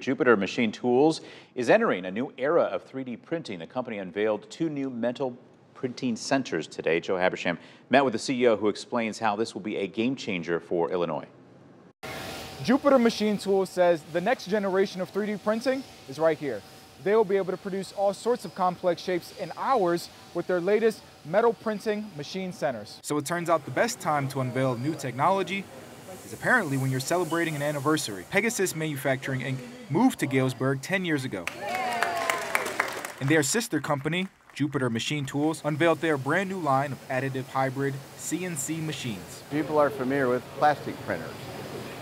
Jupiter Machine Tools is entering a new era of 3D printing. The company unveiled two new metal printing centers today. Joe Habersham met with the CEO who explains how this will be a game changer for Illinois. Jupiter Machine Tools says the next generation of 3D printing is right here. They will be able to produce all sorts of complex shapes in hours with their latest metal printing machine centers. So it turns out the best time to unveil new technology is apparently when you're celebrating an anniversary. Pegasus Manufacturing Inc. moved to Galesburg 10 years ago. And their sister company, Jupiter Machine Tools, unveiled their brand new line of additive hybrid CNC machines. People are familiar with plastic printers.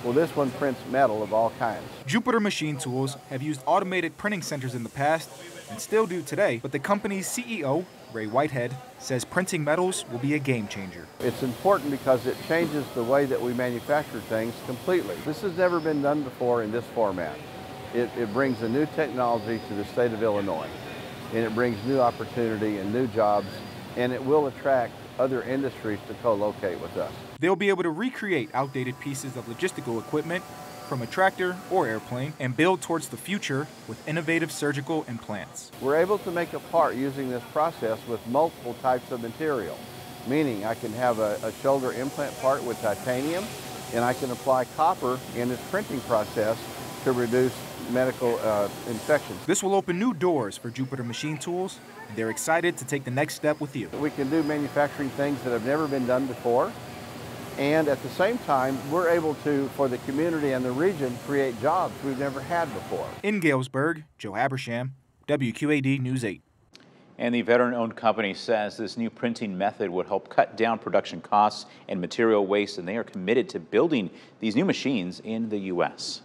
Well, this one prints metal of all kinds. Jupiter Machine Tools have used automated printing centers in the past and still do today, but the company's CEO, Ray Whitehead, says printing metals will be a game changer. It's important because it changes the way that we manufacture things completely. This has never been done before in this format. It, it brings a new technology to the state of Illinois, and it brings new opportunity and new jobs, and it will attract other industries to co-locate with us. They'll be able to recreate outdated pieces of logistical equipment from a tractor or airplane and build towards the future with innovative surgical implants. We're able to make a part using this process with multiple types of material, meaning I can have a, a shoulder implant part with titanium and I can apply copper in this printing process to reduce medical uh, infections. This will open new doors for Jupiter Machine Tools, and they're excited to take the next step with you. We can do manufacturing things that have never been done before, and at the same time, we're able to, for the community and the region, create jobs we've never had before. In Galesburg, Joe Habersham, WQAD News 8. And the veteran-owned company says this new printing method would help cut down production costs and material waste, and they are committed to building these new machines in the U.S.